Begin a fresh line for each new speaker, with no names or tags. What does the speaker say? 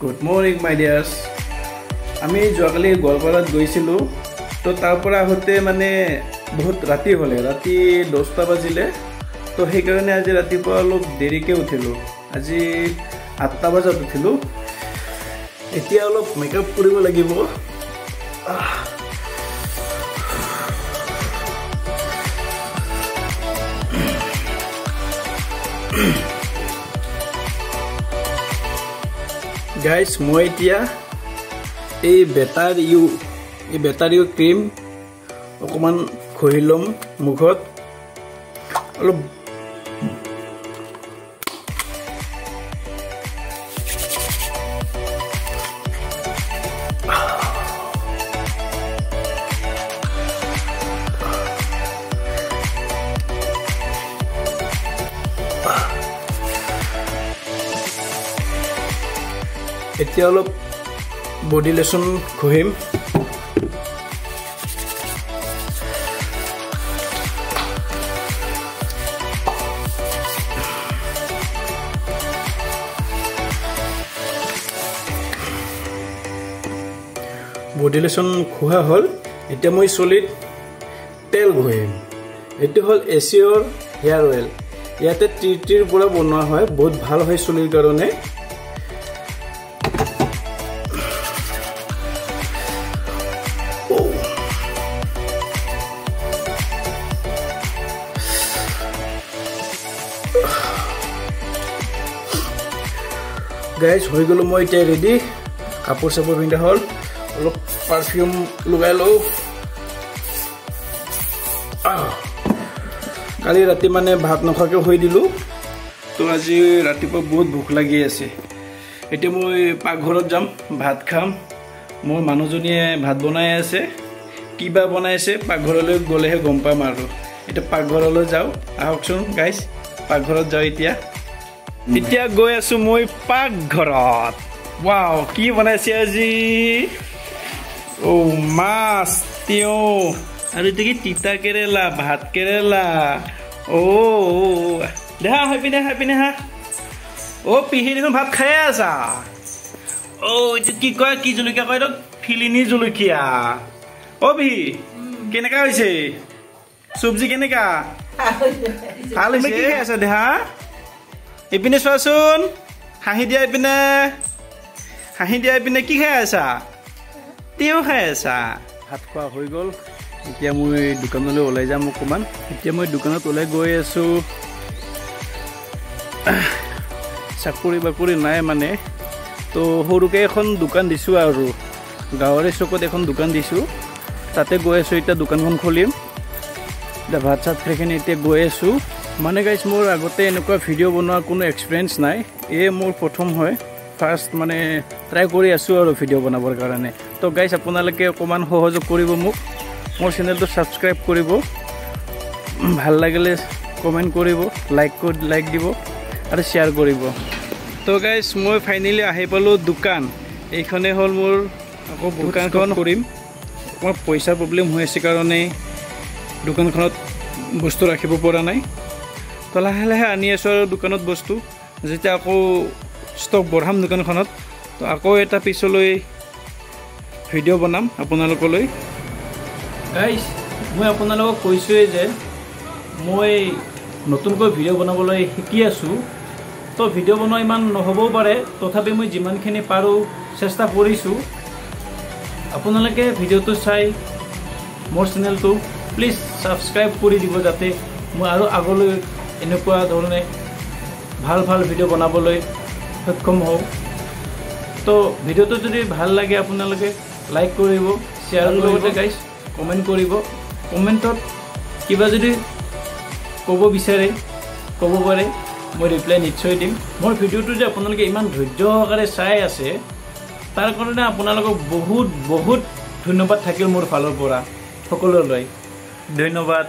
Good morning my ডিয়াৰ্ছ আমি যোৱাকালি গোৱালপাৰাত গৈছিলোঁ। তো তাৰ পৰা আহোঁতে মানে বহুত ৰাতি হ'লে ৰাতি দহটা বাজিলে। তো সেইকাৰণে আজি ৰাতিপুৱা অলপ দেৰিকৈ উঠিলোঁ। আজি আঠটা বজাত উঠিলোঁ। এতিয়া অলপ মেকআপ কৰিব লাগিব। আহ। গাইজ মই এতিয়া এই বেটাৰ ইউ এই বেটাৰ ইউ ক্ৰীম অকণমান ঘঁহি ল'ম মুখত। অলপ এতিয়া অলপ বডি লেচন ঘঁহিম। বডি লেচন ঘঁহা হ'ল। এতিয়া মই চলিত তেল ঘঁহিম। এইটো হ'ল এচিয়ৰ হেয়াৰ অইল ইয়াতে ত্ৰিটিৰ পৰা বনোৱা হয়। বহুত ভাল হয় চুলিৰ কাৰণে। গাইজ হৈ গ'লো মই এতিয়া ৰেডি কাপোৰ চাপোৰ পিন্ধা হ'ল। অলপ পাৰফিউম লগাই লওঁ। কালি ৰাতি মানে ভাত নোখোৱাকৈ শুই দিলোঁ। তো আজি ৰাতিপুৱা বহুত ভোক লাগি আছে। এতিয়া মই পাকঘৰত যাম ভাত খাম। মোৰ মানুহজনীয়ে ভাত বনাই আছে। কিবা বনাইছে পাকঘৰলৈ গ'লেহে গম পাম আৰু। এতিয়া পাকঘৰলৈ যাওঁ। আহকচোন গাইজ পাকঘৰত যাওঁ এতিয়া। এতিয়া গৈ আছো মই পাকঘৰত। ৱাও কি বনাইছে আজি? অ' মাছ তিয়ঁহ। আৰু এতিয়া কি তিতা কেৰেলা ভাত কেৰেলা। অ' দেহা হৈ পিনে হৈ পিনে হা। অ' পিহি দেখোন ভাত খায়ে আছা। অ' এইটো কি কয় কি জলকীয়া কয় এইটো? ফিলিনি জলকীয়া। অ' পিহি কেনেকা হৈছে? চব্জি কেনেকা? ভাল হৈছে। দেহা? ইপিনে চোৱাচোন। হাঁহি দিয়া ইপিনে। হাঁহি দিয়া ইপিনে কি খাই আছা? তেওঁ খাই আছা। ভাত খোৱা হৈ গ'ল। এতিয়া মই দোকানলৈ ওলাই যাম অকণমান। এতিয়া মই দোকানত ওলাই গৈ আছোঁ। চাকৰি বাকৰি নাই মানে। তো সৰুকৈ এখন দোকান দিছোঁ আৰু। গাঁৱৰে চকত এখন দোকান দিছোঁ। তাতে গৈ আছোঁ এতিয়া দোকানখন খুলিম। এতিয়া ভাত চাত খাই কিনে এতিয়া গৈ আছোঁ। মানে গাইজ মোৰ আগতে এনেকুৱা ভিডিঅ' বনোৱাৰ কোনো এক্সপিৰিয়েঞ্চ নাই। এয়ে মোৰ প্ৰথম হয়। ফাৰ্ষ্ট মানে ট্ৰাই কৰি আছোঁ আৰু ভিডিঅ' বনাবৰ কাৰণে। তো গাইজ আপোনালোকে অকণমান সহযোগ কৰিব মোক। মোৰ চেনেলটো ছাবস্ক্ৰাইব কৰিব। ভাল লাগিলে কমেণ্ট কৰিব লাইক কৰি লাইক দিব আৰু শ্বেয়াৰ কৰিব। তো গাইজ মই ফাইনেলি আহি পালোঁ দোকান। এইখনেই হ'ল মোৰ আকৌ দোকানখন কৰিম। অকণমান পইচাৰ প্ৰব্লেম হৈ আছে কাৰণে দোকানখনত বস্তু ৰাখিব পৰা নাই। তো লাহে লাহে আনি আছোঁ আৰু দোকানত বস্তু। যেতিয়া আকৌ ষ্টক বঢ়াম দোকানখনত তো আকৌ এটা পিছলৈ ভিডিঅ' বনাম আপোনালোকলৈ গাইজ মই আপোনালোকক কৈছোঁৱেই যে মই নতুনকৈ ভিডিঅ' বনাবলৈ শিকি আছোঁ। তো ভিডিঅ' বনোৱা ইমান নহ'বও পাৰে তথাপি মই যিমানখিনি পাৰোঁ চেষ্টা কৰিছোঁ। আপোনালোকে ভিডিঅ'টো চাই মোৰ চেনেলটো প্লিজ ছাবস্ক্ৰাইব কৰি দিব যাতে মই আৰু আগলৈ এনেকুৱা ধৰণে ভাল ভাল ভিডিঅ' বনাবলৈ সক্ষম হওঁ। তো ভিডিঅ'টো যদি ভাল লাগে আপোনালোকে লাইক কৰিব শ্বেয়াৰ লগতে গাইজ কমেণ্ট কৰিব। কমেণ্টত কিবা যদি ক'ব বিচাৰে ক'ব পাৰে মই ৰিপ্লাই নিশ্চয় দিম। মোৰ ভিডিঅ'টো যে আপোনালোকে ইমান ধৈৰ্য সহকাৰে চাই আছে তাৰ কাৰণে আপোনালোকক বহুত বহুত ধন্যবাদ থাকিল মোৰ ফালৰ পৰা সকলোলৈ। ধন্যবাদ।